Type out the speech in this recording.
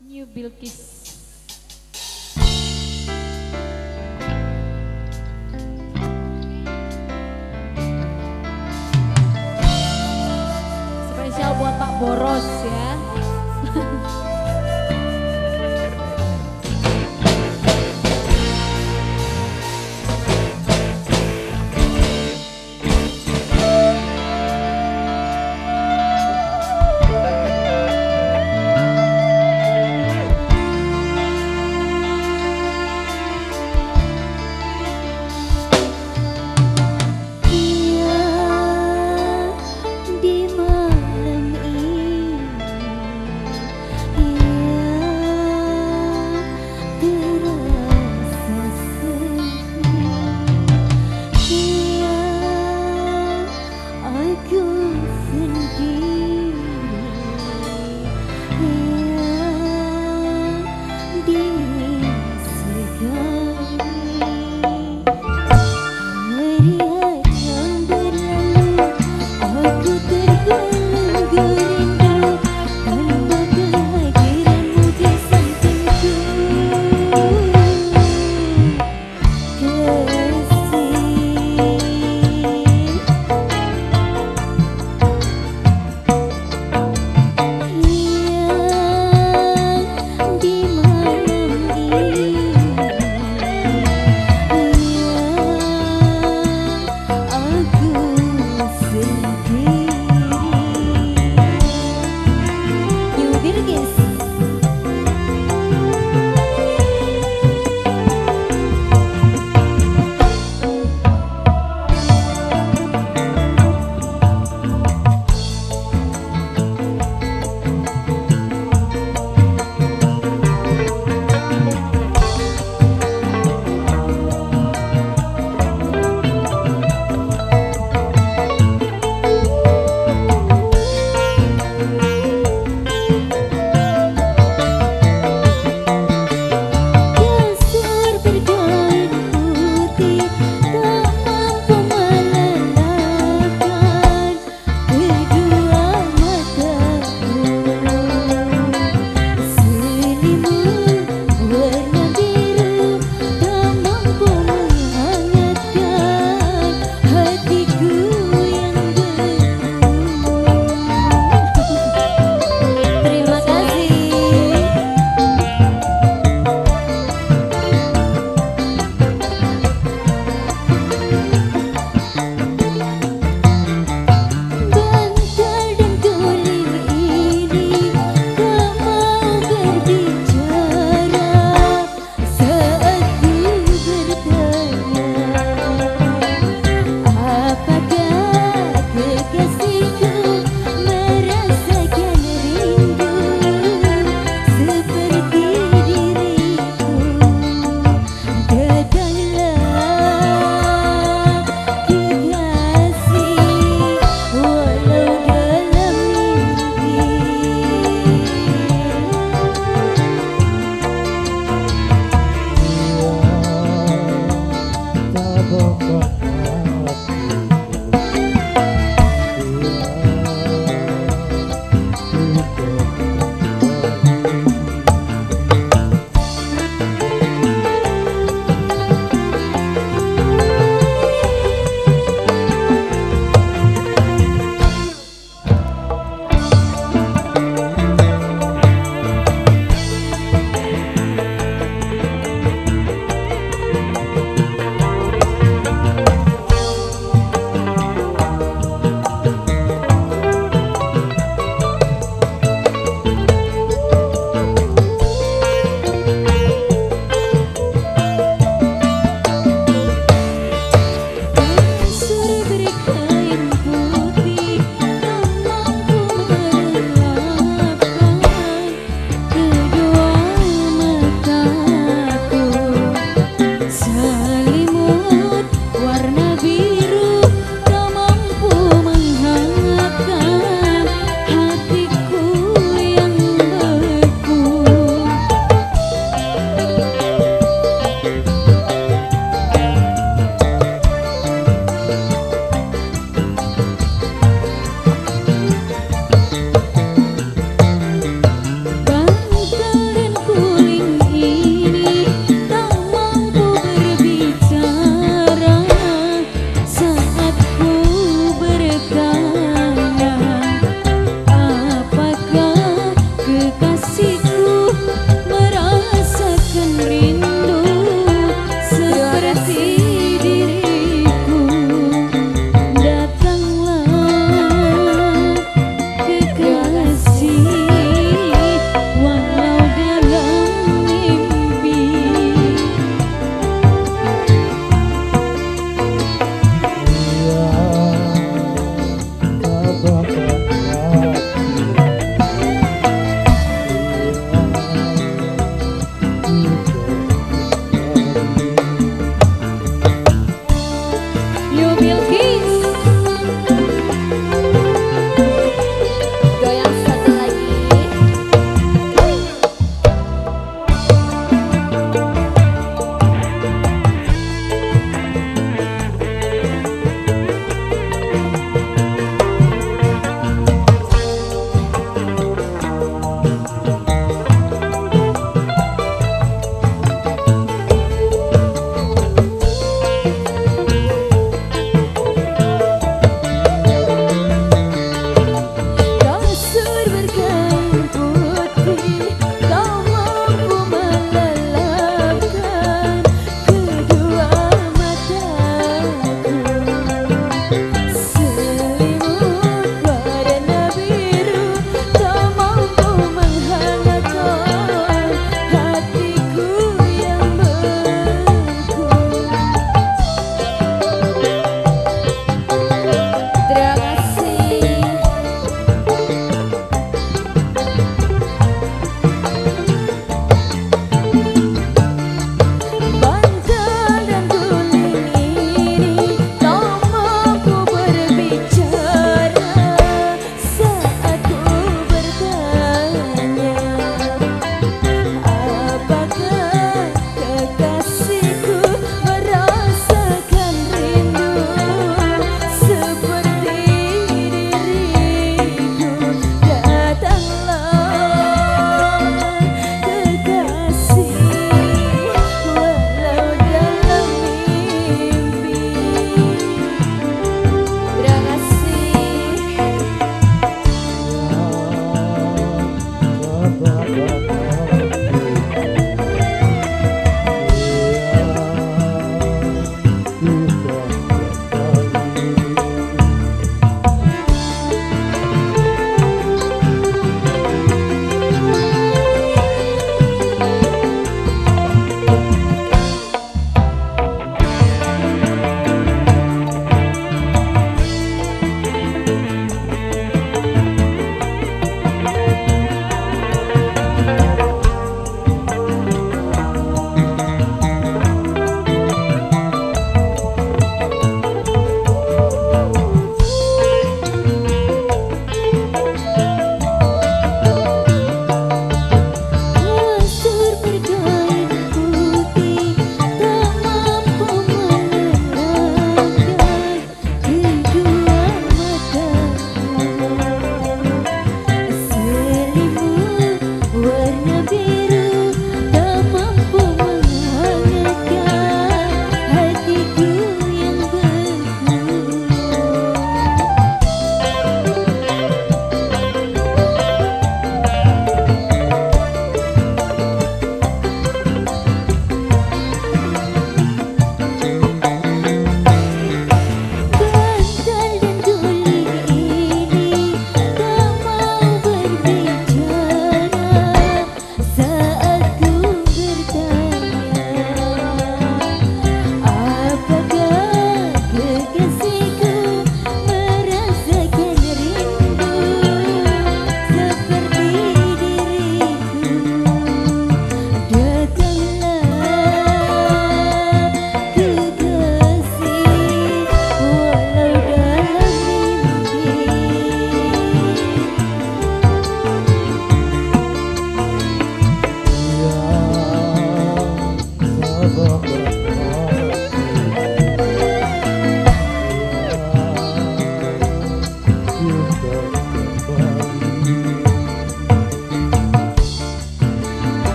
New Bilkis.